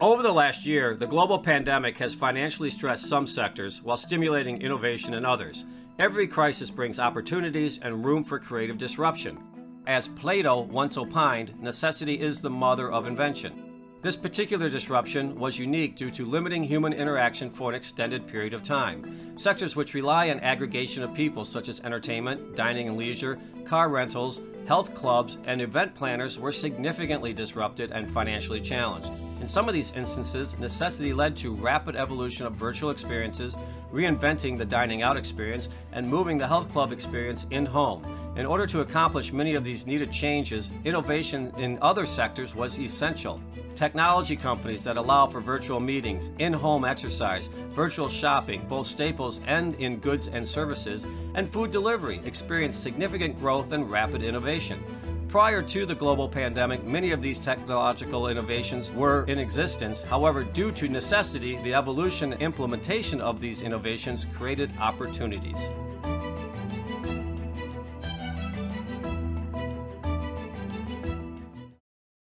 Over the last year, the global pandemic has financially stressed some sectors while stimulating innovation in others. Every crisis brings opportunities and room for creative disruption. As Plato once opined, necessity is the mother of invention. This particular disruption was unique due to limiting human interaction for an extended period of time. Sectors which rely on aggregation of people, such as entertainment, dining and leisure, car rentals, health clubs, and event planners, were significantly disrupted and financially challenged. In some of these instances, necessity led to rapid evolution of virtual experiences, reinventing the dining out experience, and moving the health club experience in home. In order to accomplish many of these needed changes, innovation in other sectors was essential. Technology companies that allow for virtual meetings, in home exercise, virtual shopping, both and in goods and services, and food delivery experienced significant growth and rapid innovation. Prior to the global pandemic, many of these technological innovations were in existence. However, due to necessity, the evolution and implementation of these innovations created opportunities.